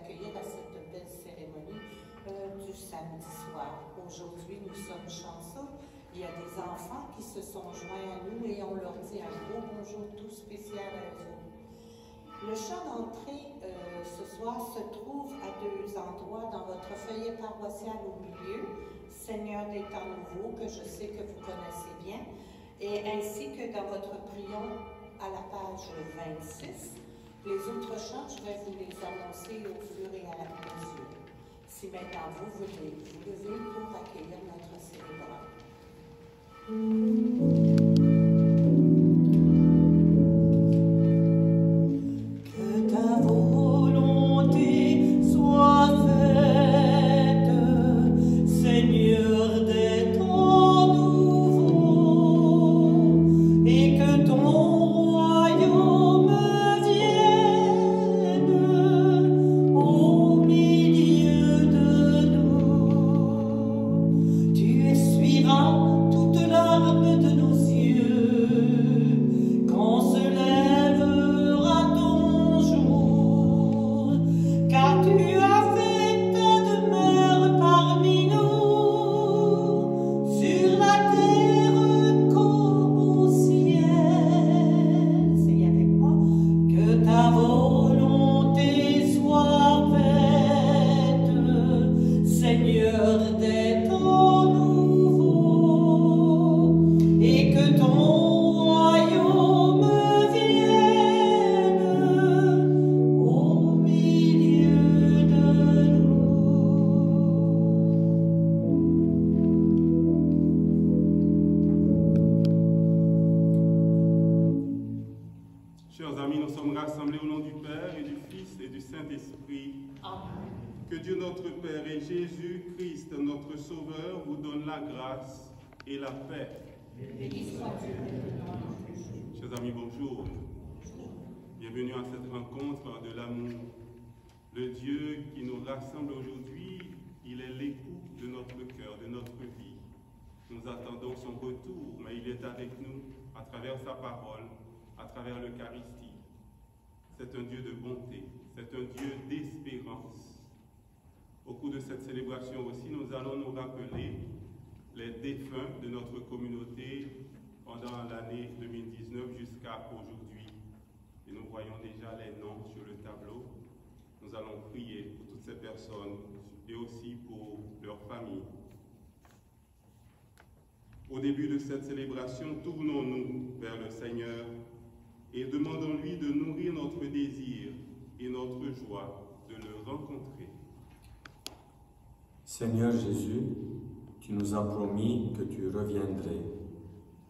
accueillir à cette belle cérémonie euh, du samedi soir. Aujourd'hui, nous sommes chanceux. Il y a des enfants qui se sont joints à nous et on leur dit un gros bonjour tout spécial à eux. Le chant d'entrée euh, ce soir se trouve à deux endroits dans votre feuillet paroissial au milieu, Seigneur des temps nouveaux, que je sais que vous connaissez bien, et ainsi que dans votre prion à la page 26. Les autres chants, je vais vous les annoncer au fur et à mesure. Si maintenant vous voulez vous lever pour accueillir notre célébrant. Bienvenue à cette rencontre de l'amour. Le Dieu qui nous rassemble aujourd'hui, il est l'époux de notre cœur, de notre vie. Nous attendons son retour, mais il est avec nous à travers sa parole, à travers l'Eucharistie. C'est un Dieu de bonté, c'est un Dieu d'espérance. Au cours de cette célébration aussi, nous allons nous rappeler les défunts de notre communauté pendant l'année 2019 jusqu'à aujourd'hui. Nous voyons déjà les noms sur le tableau. Nous allons prier pour toutes ces personnes et aussi pour leurs familles. Au début de cette célébration, tournons-nous vers le Seigneur et demandons-lui de nourrir notre désir et notre joie de le rencontrer. Seigneur Jésus, tu nous as promis que tu reviendrais.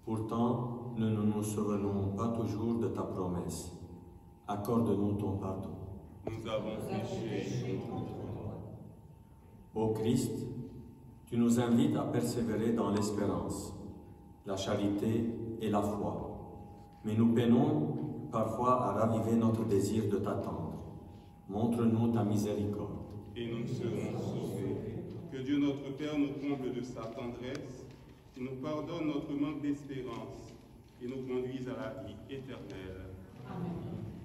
Pourtant, nous ne nous souvenons pas toujours de ta promesse. Accorde-nous ton pardon. Nous avons péché contre toi. Ô Christ, tu nous invites à persévérer dans l'espérance, la charité et la foi. Mais nous peinons parfois à raviver notre désir de t'attendre. Montre-nous ta miséricorde. Et nous serons sauvés. Que Dieu notre Père nous comble de sa tendresse, nous pardonne notre manque d'espérance et nous conduise à la vie éternelle. Page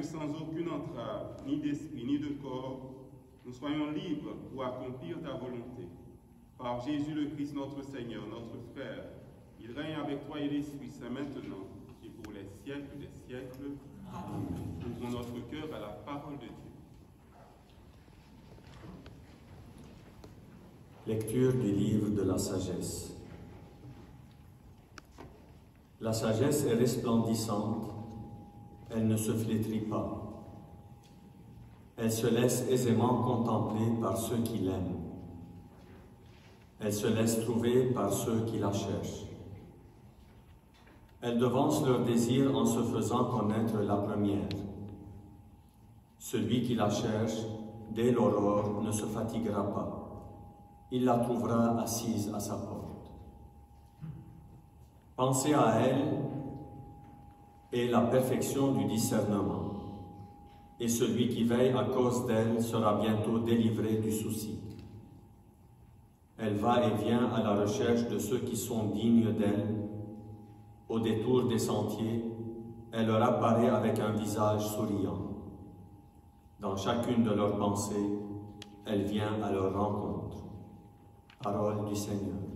que sans aucune entrave, ni d'esprit, ni de corps, nous soyons libres pour accomplir ta volonté. Par Jésus le Christ, notre Seigneur, notre frère, il règne avec toi et l'Esprit Saint maintenant et pour les siècles des siècles. Amen. Ouvrons notre cœur à la parole de Dieu. Lecture du livre de la sagesse. La sagesse est resplendissante, elle ne se flétrit pas. Elle se laisse aisément contempler par ceux qui l'aiment. Elle se laisse trouver par ceux qui la cherchent. Elle devance leur désir en se faisant connaître la première. Celui qui la cherche, dès l'aurore, ne se fatiguera pas. Il la trouvera assise à sa porte. Penser à elle est la perfection du discernement, et celui qui veille à cause d'elle sera bientôt délivré du souci. Elle va et vient à la recherche de ceux qui sont dignes d'elle. Au détour des sentiers, elle leur apparaît avec un visage souriant. Dans chacune de leurs pensées, elle vient à leur rencontre. Parole du Seigneur.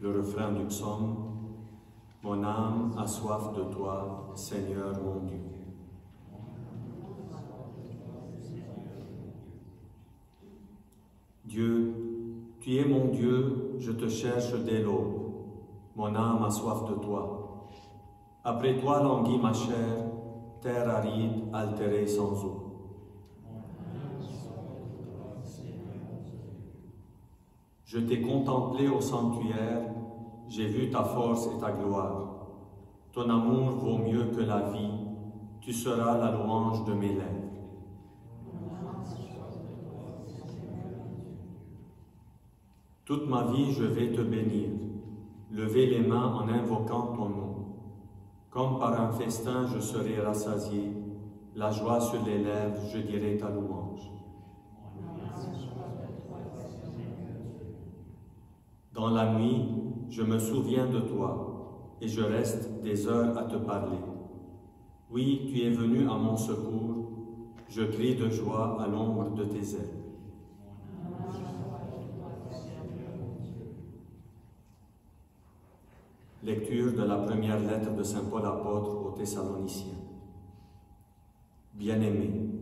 Le refrain du psaume Mon âme a soif de toi, Seigneur mon Dieu. Dieu, tu es mon Dieu, je te cherche dès l'aube. Mon âme a soif de toi. Après toi languit ma chair, terre aride, altérée sans eau. Je t'ai contemplé au sanctuaire, j'ai vu ta force et ta gloire. Ton amour vaut mieux que la vie, tu seras la louange de mes lèvres. Toute ma vie, je vais te bénir, lever les mains en invoquant ton nom. Comme par un festin, je serai rassasié, la joie sur les lèvres, je dirai ta louange. Dans la nuit, je me souviens de toi et je reste des heures à te parler. Oui, tu es venu à mon secours, je crie de joie à l'ombre de tes ailes. Lecture de la première lettre de Saint Paul apôtre aux Thessaloniciens. Bien-aimés,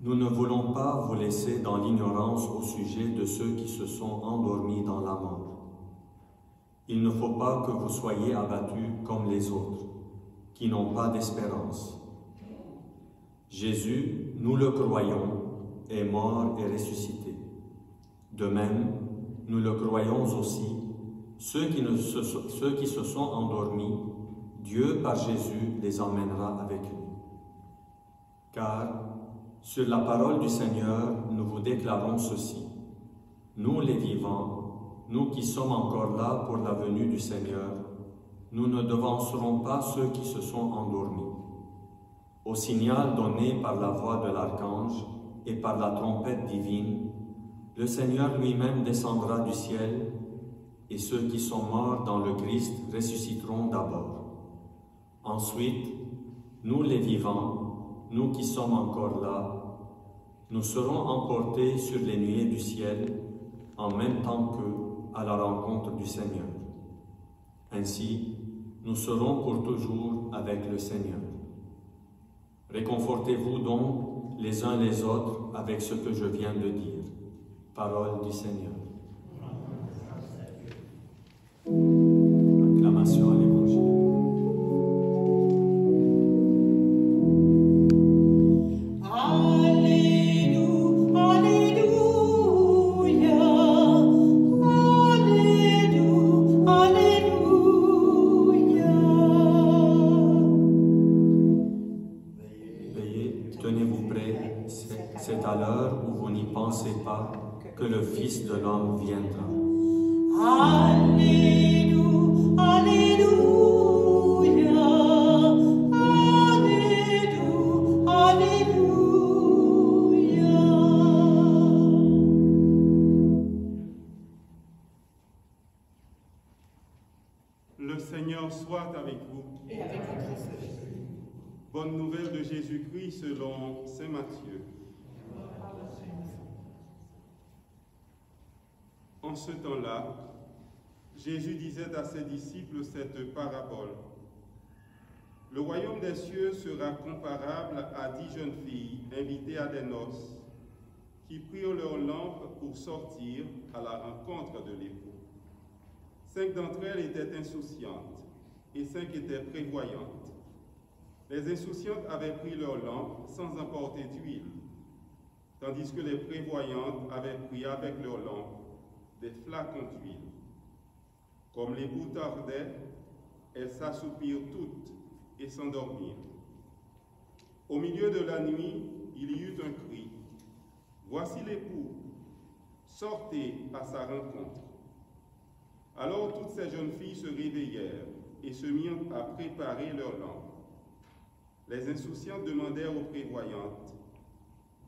nous ne voulons pas vous laisser dans l'ignorance au sujet de ceux qui se sont endormis dans la mort. Il ne faut pas que vous soyez abattus comme les autres, qui n'ont pas d'espérance. Jésus, nous le croyons, est mort et ressuscité. De même, nous le croyons aussi, ceux qui, se, ceux qui se sont endormis, Dieu par Jésus les emmènera avec lui. Car sur la parole du Seigneur, nous vous déclarons ceci. Nous les vivants, nous qui sommes encore là pour la venue du Seigneur, nous ne devancerons pas ceux qui se sont endormis. Au signal donné par la voix de l'archange et par la trompette divine, le Seigneur lui-même descendra du ciel et ceux qui sont morts dans le Christ ressusciteront d'abord. Ensuite, nous les vivants, nous qui sommes encore là, nous serons emportés sur les nuées du ciel en même temps qu'eux à la rencontre du Seigneur. Ainsi, nous serons pour toujours avec le Seigneur. Réconfortez-vous donc les uns les autres avec ce que je viens de dire. Parole du Seigneur. Selon Saint Matthieu. En ce temps-là, Jésus disait à ses disciples cette parabole. Le royaume des cieux sera comparable à dix jeunes filles invitées à des noces qui prirent leurs lampes pour sortir à la rencontre de l'époux. Cinq d'entre elles étaient insouciantes et cinq étaient prévoyantes. Les insouciantes avaient pris leurs lampes sans emporter d'huile, tandis que les prévoyantes avaient pris avec leurs lampes des flacons d'huile. Comme les bouts elles s'assoupirent toutes et s'endormirent. Au milieu de la nuit, il y eut un cri. Voici l'époux, sortez à sa rencontre. Alors toutes ces jeunes filles se réveillèrent et se mirent à préparer leurs lampes. Les insouciantes demandèrent aux prévoyantes,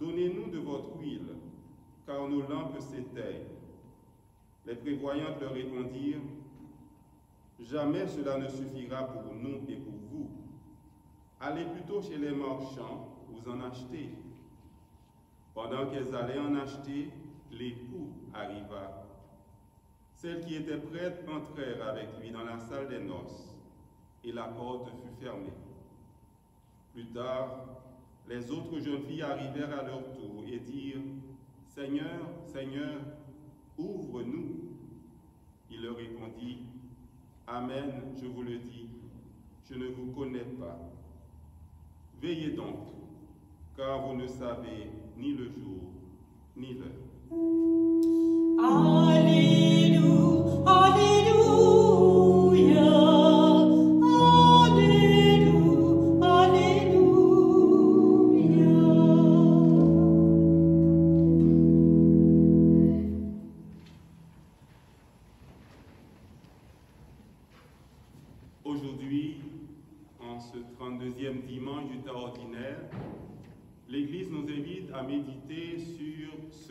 Donnez-nous de votre huile, car nos lampes s'éteignent. Les prévoyantes leur répondirent, Jamais cela ne suffira pour nous et pour vous. Allez plutôt chez les marchands, vous en achetez. Pendant qu'elles allaient en acheter, l'époux arriva. Celles qui étaient prêtes entrèrent avec lui dans la salle des noces, et la porte fut fermée. Plus tard, les autres jeunes filles arrivèrent à leur tour et dirent, Seigneur, Seigneur, ouvre-nous. Il leur répondit, Amen, je vous le dis, je ne vous connais pas. Veillez donc, car vous ne savez ni le jour, ni l'heure. Alléluia,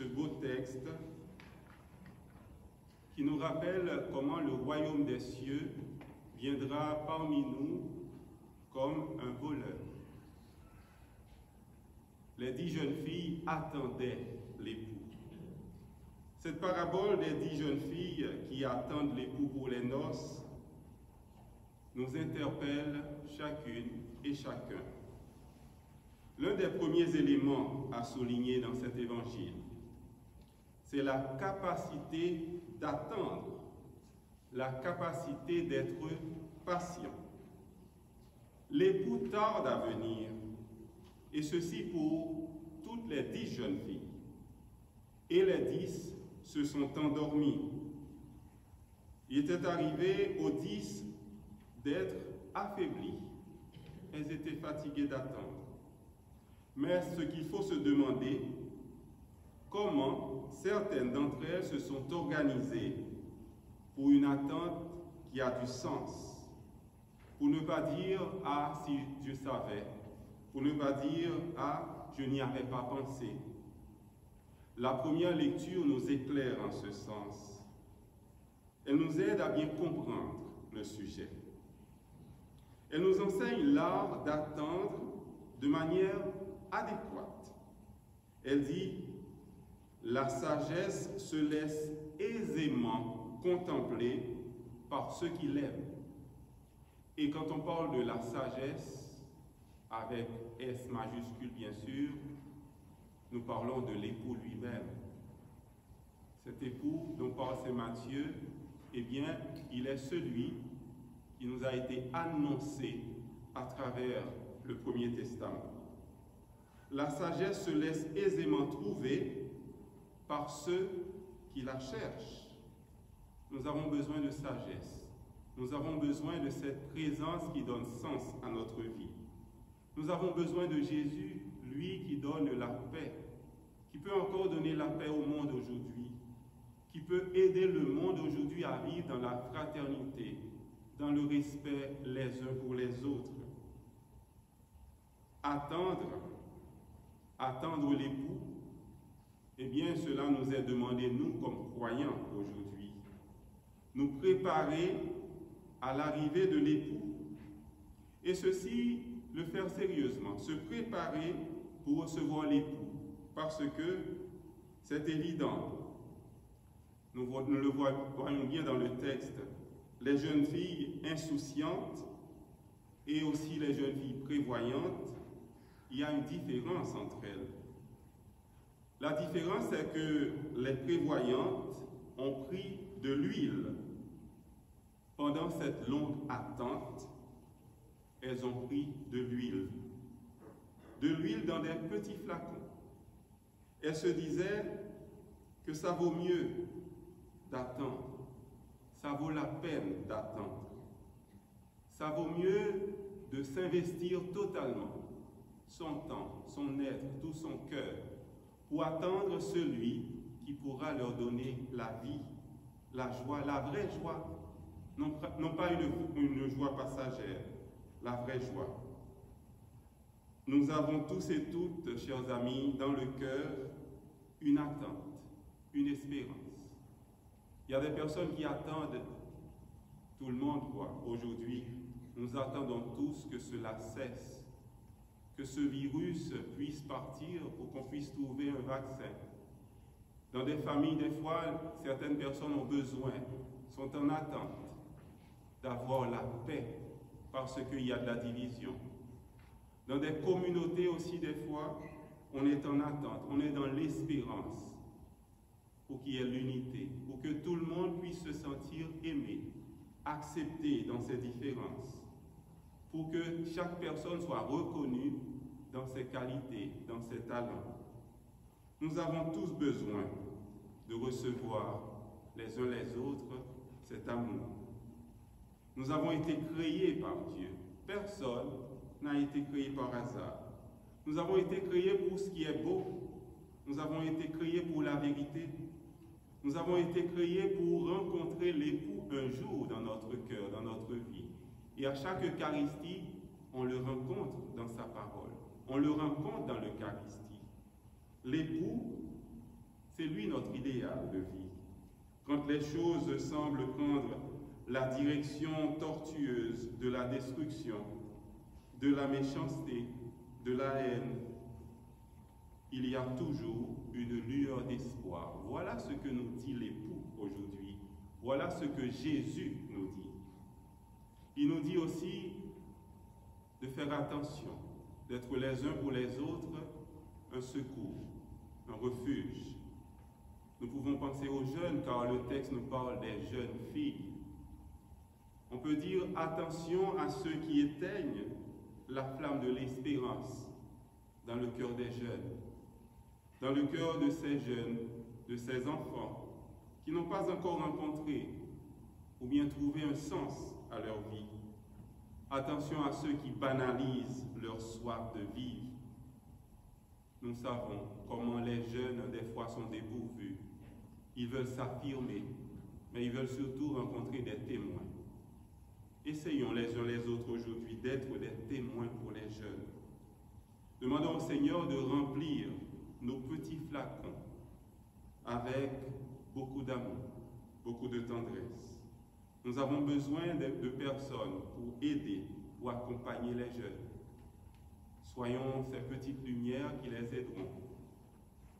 ce beau texte qui nous rappelle comment le royaume des cieux viendra parmi nous comme un voleur. Les dix jeunes filles attendaient l'époux. Cette parabole des dix jeunes filles qui attendent l'époux pour les noces nous interpelle chacune et chacun. L'un des premiers éléments à souligner dans cet évangile, c'est la capacité d'attendre, la capacité d'être patient. L'époux tarde à venir, et ceci pour toutes les dix jeunes filles. Et les dix se sont endormis. Il était arrivé aux dix d'être affaiblies. Elles étaient fatiguées d'attendre. Mais ce qu'il faut se demander, comment certaines d'entre elles se sont organisées pour une attente qui a du sens, pour ne pas dire « Ah, si je savais », pour ne pas dire « Ah, je n'y avais pas pensé ». La première lecture nous éclaire en ce sens. Elle nous aide à bien comprendre le sujet. Elle nous enseigne l'art d'attendre de manière adéquate. Elle dit, la sagesse se laisse aisément contempler par ceux qui l'aiment. Et quand on parle de la sagesse, avec S majuscule bien sûr, nous parlons de l'époux lui-même. Cet époux dont parle Saint Matthieu, eh bien, il est celui qui nous a été annoncé à travers le Premier Testament. La sagesse se laisse aisément trouver par ceux qui la cherchent. Nous avons besoin de sagesse. Nous avons besoin de cette présence qui donne sens à notre vie. Nous avons besoin de Jésus, lui qui donne la paix, qui peut encore donner la paix au monde aujourd'hui, qui peut aider le monde aujourd'hui à vivre dans la fraternité, dans le respect les uns pour les autres. Attendre, attendre l'époux, eh bien cela nous est demandé, nous, comme croyants aujourd'hui. Nous préparer à l'arrivée de l'époux Et ceci, le faire sérieusement, se préparer pour recevoir l'époux, parce que c'est évident. Nous, le voyons bien dans le texte. Les jeunes filles insouciantes et aussi les jeunes filles prévoyantes, il y a une différence entre elles. La différence, c'est que les prévoyantes ont pris de l'huile. Pendant cette longue attente, elles ont pris de l'huile. De l'huile dans des petits flacons. Elles se disaient que ça vaut mieux d'attendre. Ça vaut la peine d'attendre. Ça vaut mieux de s'investir totalement, son temps, son être, tout son cœur, pour attendre celui qui pourra leur donner la vie, la joie, la vraie joie, non, pas une, une joie passagère, la vraie joie. Nous avons tous et toutes, chers amis, dans le cœur, une attente, une espérance. Il y a des personnes qui attendent, tout le monde quoi, aujourd'hui, nous attendons tous que cela cesse, que ce virus puisse partir pour qu'on puisse trouver un vaccin. Dans des familles, des fois, certaines personnes ont besoin, sont en attente d'avoir la paix parce qu'il y a de la division. Dans des communautés aussi, des fois, on est en attente, on est dans l'espérance pour qu'il y ait l'unité, pour que tout le monde puisse se sentir aimé, accepté dans ses différences, pour que chaque personne soit reconnue dans ses qualités, dans ses talents. Nous avons tous besoin de recevoir les uns les autres cet amour. Nous avons été créés par Dieu. Personne n'a été créé par hasard. Nous avons été créés pour ce qui est beau. Nous avons été créés pour la vérité. Nous avons été créés pour rencontrer l'époux un jour dans notre cœur, dans notre vie. Et à chaque Eucharistie, on le rencontre dans sa parole. On le rencontre dans l'Eucharistie. L'époux, c'est lui notre idéal de vie. Quand les choses semblent prendre la direction tortueuse de la destruction, de la méchanceté, de la haine, il y a toujours une lueur d'espoir. Voilà ce que nous dit l'époux aujourd'hui. Voilà ce que Jésus nous dit. Il nous dit aussi de faire attention, d'être les uns pour les autres un secours, un refuge. Nous pouvons penser aux jeunes car le texte nous parle des jeunes filles. On peut dire attention à ceux qui éteignent la flamme de l'espérance dans le cœur des jeunes, dans le cœur de ces jeunes, de ces enfants qui n'ont pas encore rencontré ou bien trouvé un sens à leur vie. Attention à ceux qui banalisent leur soif de vivre. Nous savons comment les jeunes, des fois, sont dépourvus. Ils veulent s'affirmer, mais ils veulent surtout rencontrer des témoins. Essayons les uns les autres aujourd'hui d'être des témoins pour les jeunes. Demandons au Seigneur de remplir nos petits flacons avec beaucoup d'amour, beaucoup de tendresse. Nous avons besoin de, personnes pour aider ou accompagner les jeunes. Soyons ces petites lumières qui les aideront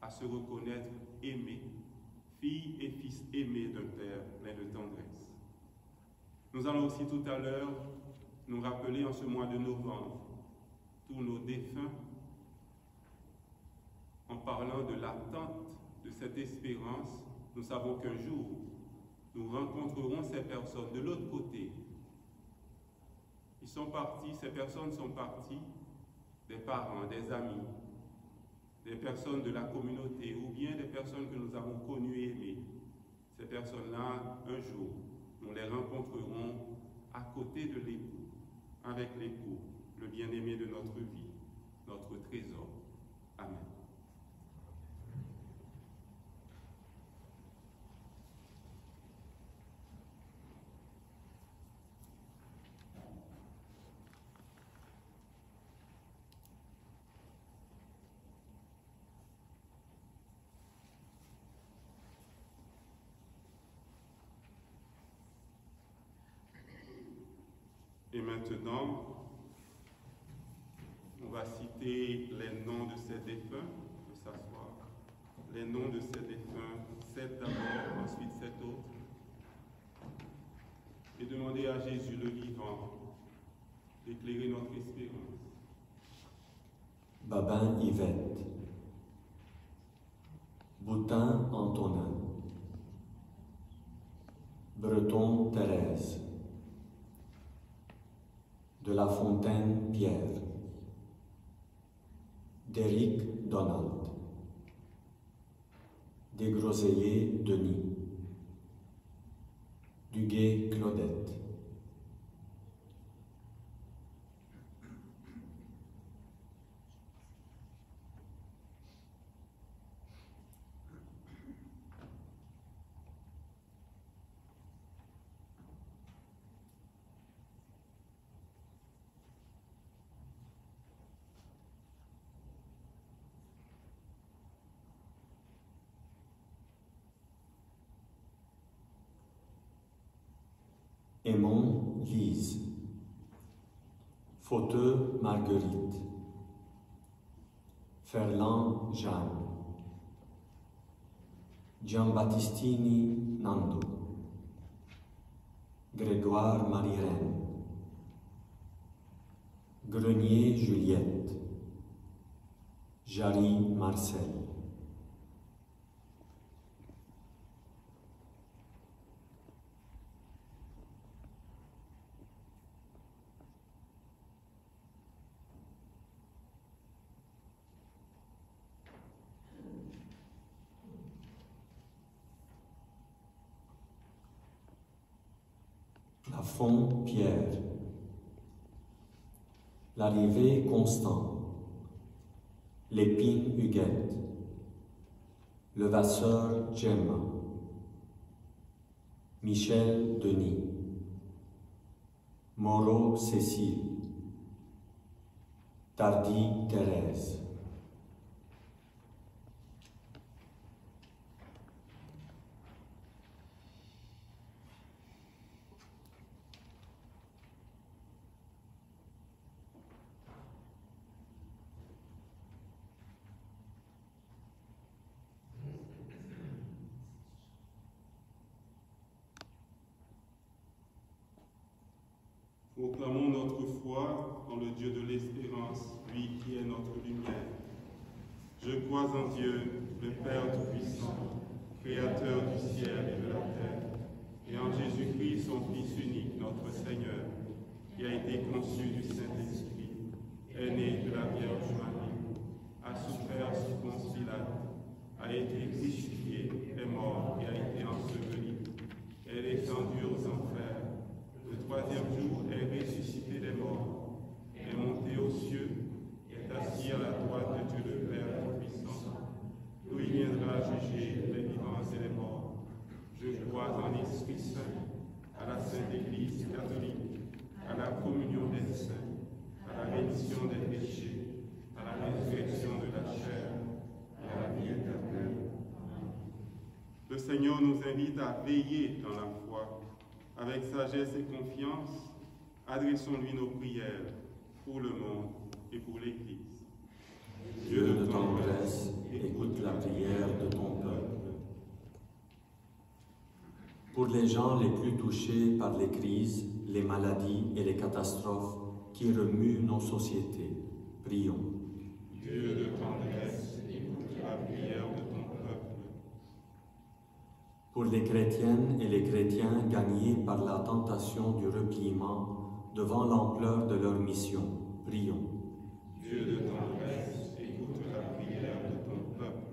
à se reconnaître aimés, filles et fils aimés d'un Père plein de tendresse. Nous allons aussi tout à l'heure nous rappeler en ce mois de novembre tous nos défunts en parlant de l'attente de cette espérance. Nous savons qu'un jour, nous rencontrerons ces personnes de l'autre côté. Ils sont partis, ces personnes sont parties, des parents, des amis, des personnes de la communauté ou bien des personnes que nous avons connues et aimées. Ces personnes-là, un jour, nous les rencontrerons à côté de l'époux, avec l'époux, le bien-aimé de notre vie, notre trésor. Amen. Et maintenant, va citer les noms de ces défunts, de s'asseoir. Les noms de ces défunts, sept d'abord, ensuite sept autres. Et demander à Jésus le vivant d'éclairer notre espérance. Babin Yvette, Boutin Antonin, Breton Thérèse, De La Fontaine Pierre, Déric Donald, Desgroseilliers Denis, Duguay Claudette, Lise, Fauteux Marguerite, Ferland Jeanne, Giambattistini Nando, Grégoire Marie-Reine, Grenier Juliette, Jarry Marcel. Pierre, l'arrivée Constant, l'épine Huguette, le Vasseur Gemma, Michel Denis, Moreau Cécile, Tardy Thérèse. Proclamons notre foi en le Dieu de l'espérance, lui qui est notre lumière. Je crois en Dieu, le Père Tout-Puissant, Créateur du ciel et de la terre, et en Jésus-Christ, son Fils unique, notre Seigneur, qui a été conçu du Saint-Esprit, est né de la Vierge Marie, a souffert sous Ponce Pilate, a été crucifié, est mort et a été enseveli, est descendu aux enfers le troisième jour est ressuscité des morts, est monté aux cieux, est assis à la droite de Dieu le Père Tout-Puissant, d'où il viendra juger les vivants et les morts. Je crois en l'Esprit Saint, à la Sainte Église catholique, à la communion des saints, à la rémission des péchés, à la résurrection de la chair et à la vie éternelle. Le Seigneur nous invite à veiller dans la foi avec sagesse et confiance, adressons-lui nos prières pour le monde et pour l'Église. Dieu de tendresse, écoute la prière de ton peuple. Pour les gens les plus touchés par les crises, les maladies et les catastrophes qui remuent nos sociétés, prions. Dieu de tendresse, écoute la prière de ton peuple. Pour les chrétiennes et les chrétiens gagnés par la tentation du repliement devant l'ampleur de leur mission, prions. Dieu de tendresse, écoute la prière de ton peuple.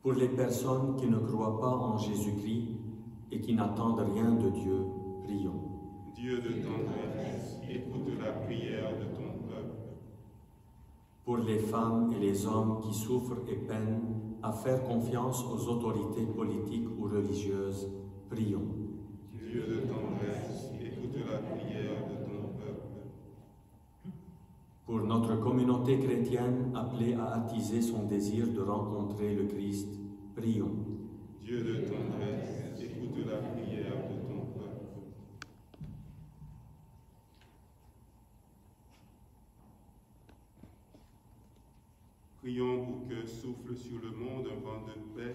Pour les personnes qui ne croient pas en Jésus-Christ et qui n'attendent rien de Dieu, prions. Dieu de tendresse, écoute la prière de ton peuple. Pour les femmes et les hommes qui souffrent et peinent à faire confiance aux autorités politiques ou religieuses, prions. Dieu de tendresse, écoute la prière de ton peuple. Pour notre communauté chrétienne appelée à attiser son désir de rencontrer le Christ, prions. Dieu de tendresse, écoute la prière de ton peuple. Prions pour que souffle sur le monde un vent de paix,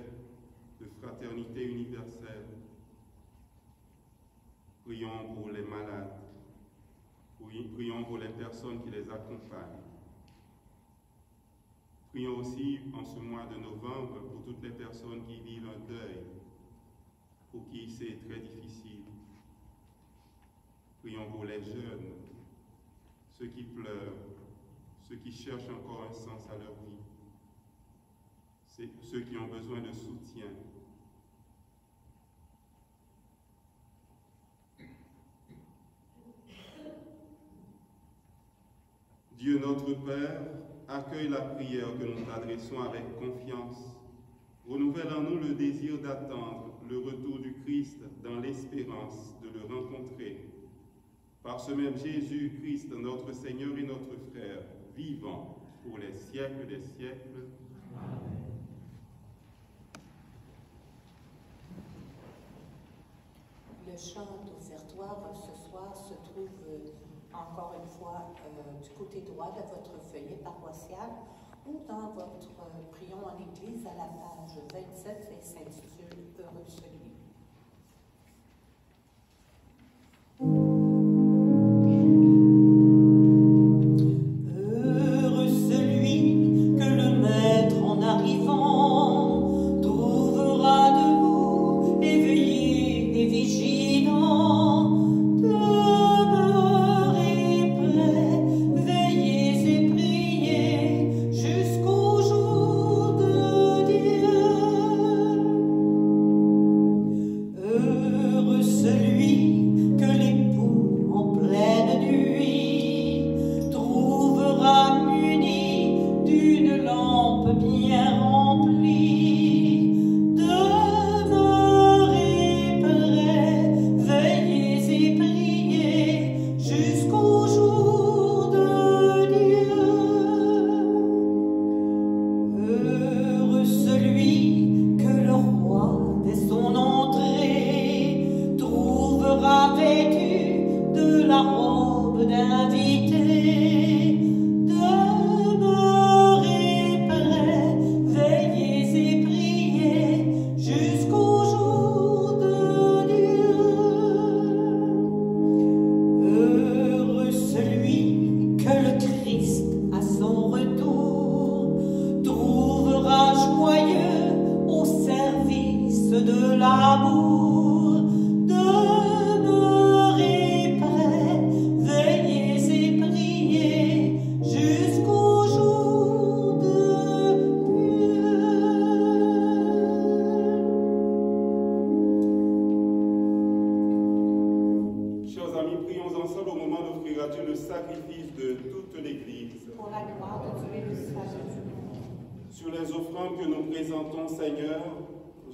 de fraternité universelle. Prions pour les malades. Prions pour les personnes qui les accompagnent. Prions aussi en ce mois de novembre pour toutes les personnes qui vivent un deuil, pour qui c'est très difficile. Prions pour les jeunes, ceux qui pleurent, ceux qui cherchent encore un sens à leur vie, ceux qui ont besoin de soutien. Dieu notre Père, accueille la prière que nous t'adressons avec confiance. Renouvelle en nous le désir d'attendre le retour du Christ dans l'espérance de le rencontrer. Par ce même Jésus-Christ, notre Seigneur et notre frère, vivant pour les siècles des siècles. Amen. Le chant d'offertoire ce soir se trouve encore une fois euh, du côté droit de votre feuillet paroissial ou dans votre euh, prion en église à la page 27 et s'intitule Heureux celui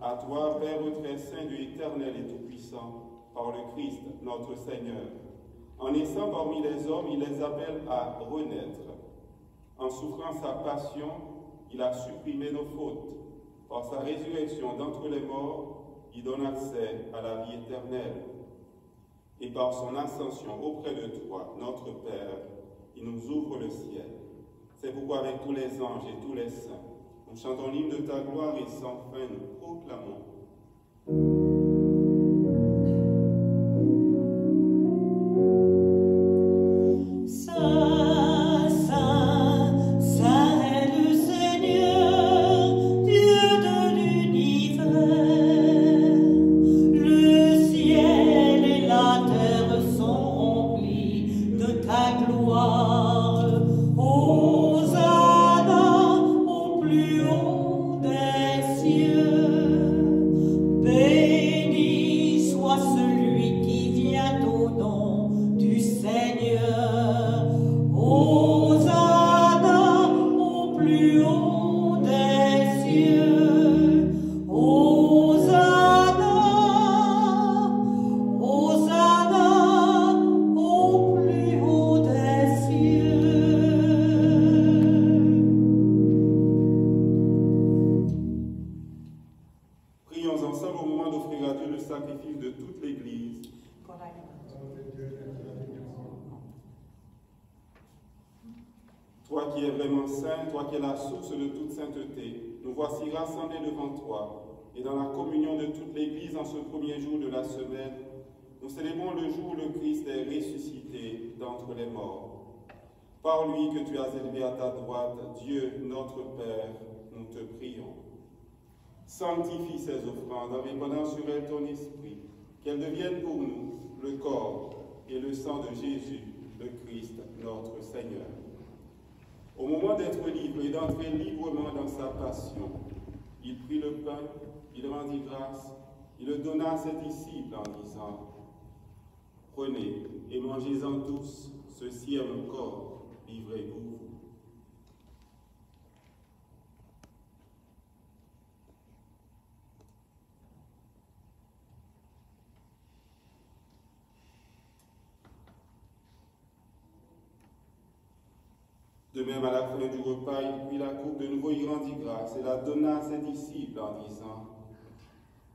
à toi, Père très saint, Dieu éternel et tout-puissant, par le Christ, notre Seigneur. En naissant parmi les hommes, il les appelle à renaître. En souffrant sa passion, il a supprimé nos fautes. Par sa résurrection d'entre les morts, il donne accès à la vie éternelle. Et par son ascension auprès de toi, notre Père, il nous ouvre le ciel. C'est pourquoi avec tous les anges et tous les saints, nous chantons l'hymne de ta gloire et sans fin nous proclamons. l'Église en ce premier jour de la semaine, nous célébrons le jour où le Christ est ressuscité d'entre les morts. Par lui que tu as élevé à ta droite, Dieu notre Père, nous te prions. Sanctifie ces offrandes en répandant sur elles ton esprit, qu'elles deviennent pour nous le corps et le sang de Jésus, le Christ, notre Seigneur. Au moment d'être libre et d'entrer librement dans sa passion, il prit le pain, il rendit grâce, il le donna à ses disciples en disant, Prenez et mangez-en tous, ceci est mon corps, livré pour vous. De même, à la fin du repas, il prit la coupe, de nouveau il rendit grâce et la donna à ses disciples en disant,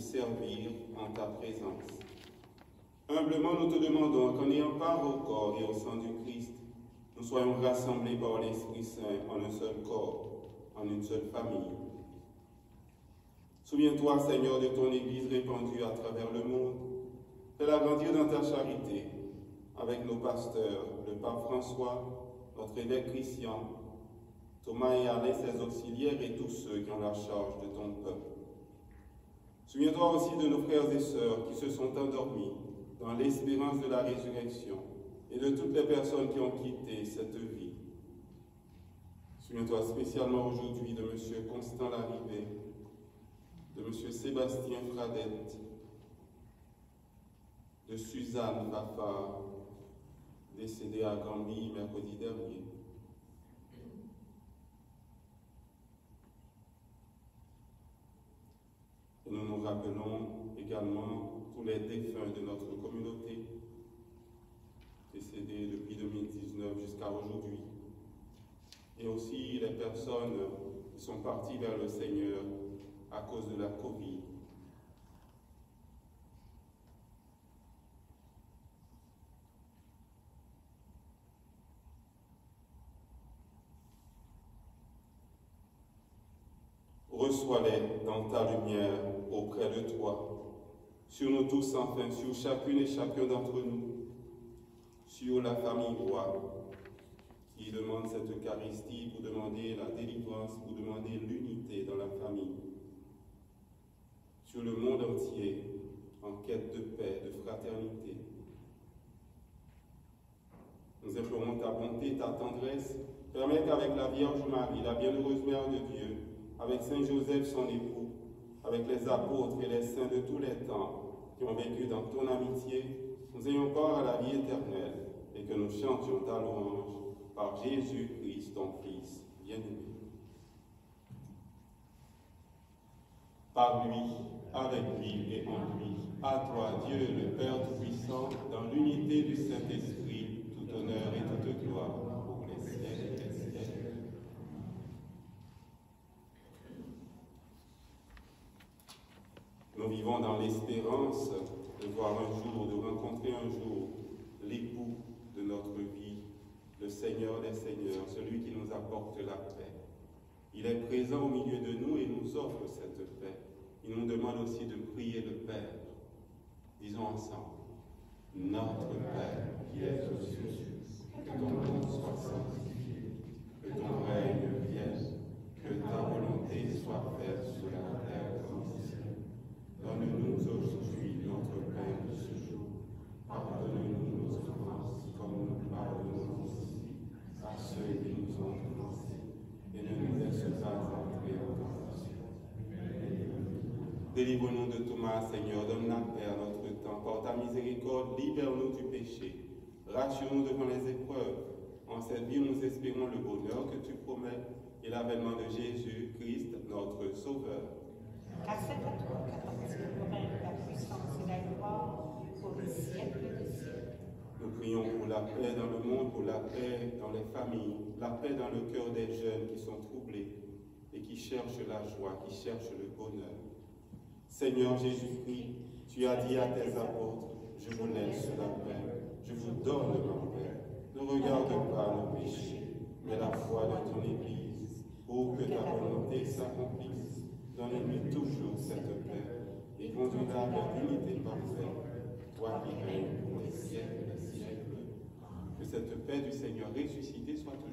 Servir en ta présence. Humblement, nous te demandons qu'en ayant part au corps et au sang du Christ, nous soyons rassemblés par l'Esprit Saint en un seul corps, en une seule famille. Souviens-toi, Seigneur, de ton Église répandue à travers le monde. Fais-la grandir dans ta charité, avec nos pasteurs, le pape François, notre évêque Christian, Thomas et Alain, ses auxiliaires et tous ceux qui ont la charge de ton peuple. Souviens-toi aussi de nos frères et sœurs qui se sont endormis dans l'espérance de la résurrection et de toutes les personnes qui ont quitté cette vie. Souviens-toi spécialement aujourd'hui de M. Constant Larrivé, de M. Sébastien Fradette, de Suzanne Fafard, décédée à Gambie mercredi dernier. Et nous nous rappelons également tous les défunts de notre communauté, décédés depuis 2019 jusqu'à aujourd'hui, et aussi les personnes qui sont parties vers le Seigneur à cause de la Covid. Reçois-les dans ta lumière auprès de toi, sur nous tous enfin, sur chacune et chacun d'entre nous, sur la famille roi qui demande cette Eucharistie pour demander la délivrance, pour demander l'unité dans la famille, sur le monde entier en quête de paix, de fraternité. Nous implorons ta bonté, ta tendresse, permets qu'avec la Vierge Marie, la bienheureuse Mère de Dieu, avec Saint Joseph son époux, avec les apôtres et les saints de tous les temps qui ont vécu dans ton amitié, nous ayons part à la vie éternelle et que nous chantions ta louange par Jésus-Christ, ton Fils bien-aimé. Par lui, avec lui et en lui, à toi, Dieu le Père Tout-Puissant, dans l'unité du Saint-Esprit, tout honneur et toute gloire pour les siècles des siècles. Nous vivons dans l'espérance de voir un jour, de rencontrer un jour l'époux de notre vie, le Seigneur des Seigneurs, celui qui nous apporte la paix. Il est présent au milieu de nous et nous offre cette paix. Il nous demande aussi de prier le Père. Disons ensemble, Notre Père qui es aux cieux, que ton nom soit sanctifié, que ton règne vienne, que ta volonté soit faite sur la terre. Donne-nous aujourd'hui notre pain de ce jour. Pardonne-nous nos offenses comme nous pardonnons aussi à ceux qui nous ont offensés. Et ne nous laisse pas entrer en tentation. Délivre-nous de tout mal, Seigneur. Donne la paix à notre temps. Par ta miséricorde, libère-nous du péché. Rassure-nous devant les épreuves. En cette vie, nous espérons le bonheur que tu promets et l'avènement de Jésus-Christ, notre Sauveur. Nous prions pour la paix dans le monde, pour la paix dans les familles, la paix dans le cœur des jeunes qui sont troublés et qui cherchent la joie, qui cherchent le bonheur. Seigneur Jésus-Christ, tu as dit à tes apôtres, je vous laisse la paix, je vous donne ma paix. Ne regarde pas nos péchés, mais la foi de ton Église, pour que ta volonté s'accomplisse. Donne-lui toujours cette paix et conduis-la vers l'unité parfaite, toi qui règnes pour les siècles des siècles. Que cette paix du Seigneur ressuscité soit toujours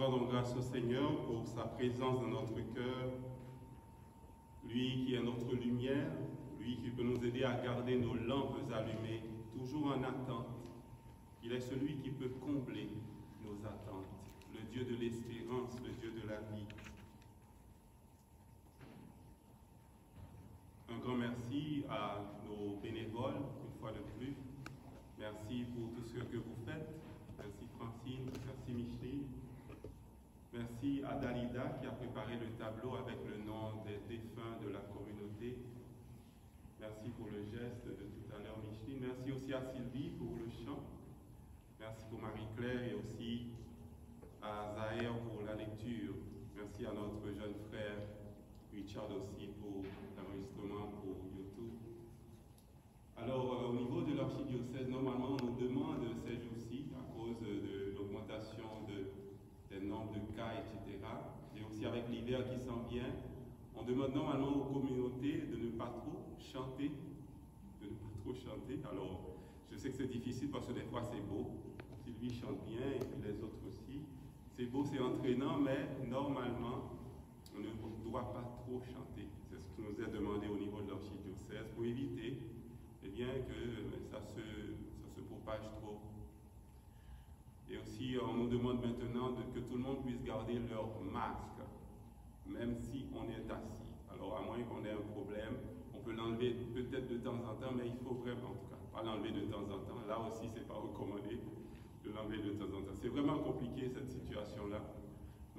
rendons grâce au Seigneur pour sa présence dans notre cœur, lui qui est notre lumière, lui qui peut nous aider à garder nos lampes allumées, toujours en attente. Il est celui qui peut combler nos attentes, le Dieu de l'espérance, le Dieu de la vie. Un grand merci à nos bénévoles, une fois de plus. Merci pour tout ce que vous faites. Merci Francine, merci Micheline. Merci à Dalida qui a préparé le tableau avec le nom des défunts de la communauté. Merci pour le geste de tout à l'heure, Micheline. Merci aussi à Sylvie pour le chant. Merci pour Marie-Claire et aussi à Zahir pour la lecture. Merci à notre jeune frère Richard aussi pour l'enregistrement pour YouTube. Alors, euh, au niveau de l'archidiocèse, normalement, on nous demande ces jours-ci, à cause de l'augmentation de, des nombres de cas, etc., et aussi avec l'hiver qui s'en vient, on demande normalement aux communautés de ne pas trop chanter, de ne pas trop chanter. Alors, je sais que c'est difficile parce que des fois c'est beau. Sylvie chante bien et les autres aussi. C'est beau, c'est entraînant, mais normalement, on ne doit pas trop chanter. C'est ce qui nous est demandé au niveau de l'archidiocèse pour éviter eh bien, que ça se, ça se propage trop. Et aussi, on nous demande maintenant que tout le monde puisse garder leur masque, même si on est assis. Alors, à moins qu'on ait un problème, on peut l'enlever peut-être de temps en temps, mais il faut vraiment, en tout cas, pas l'enlever de temps en temps. Là aussi, c'est pas recommandé de l'enlever de temps en temps. C'est vraiment compliqué cette situation-là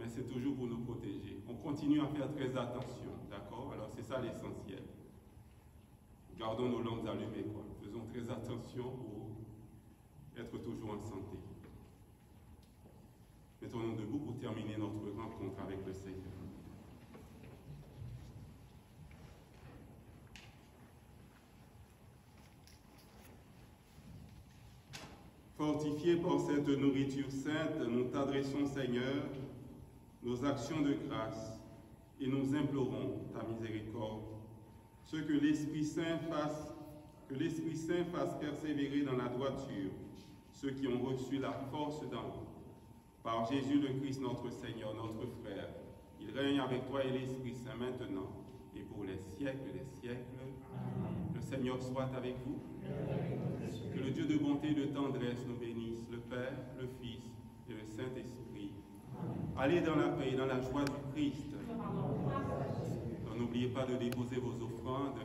mais c'est toujours pour nous protéger. On continue à faire très attention, d'accord? Alors c'est ça l'essentiel. Gardons nos lampes allumées, quoi. Faisons très attention pour être toujours en santé. Mettons-nous debout pour terminer notre rencontre avec le Seigneur. Fortifiés par cette nourriture sainte, nous t'adressons, Seigneur, nos actions de grâce et nous implorons ta miséricorde. Ce que l'Esprit Saint fasse, que l'Esprit Saint fasse persévérer dans la droiture ceux qui ont reçu la force d'en haut. Par Jésus le Christ, notre Seigneur, notre frère, il règne avec toi et l'Esprit Saint maintenant et pour les siècles des siècles. Le Seigneur soit avec vous. Que le Dieu de bonté et de tendresse nous bénisse, le Père, le Fils et le Saint-Esprit. Allez dans la paix et dans la joie du Christ. N'oubliez pas de déposer vos offrandes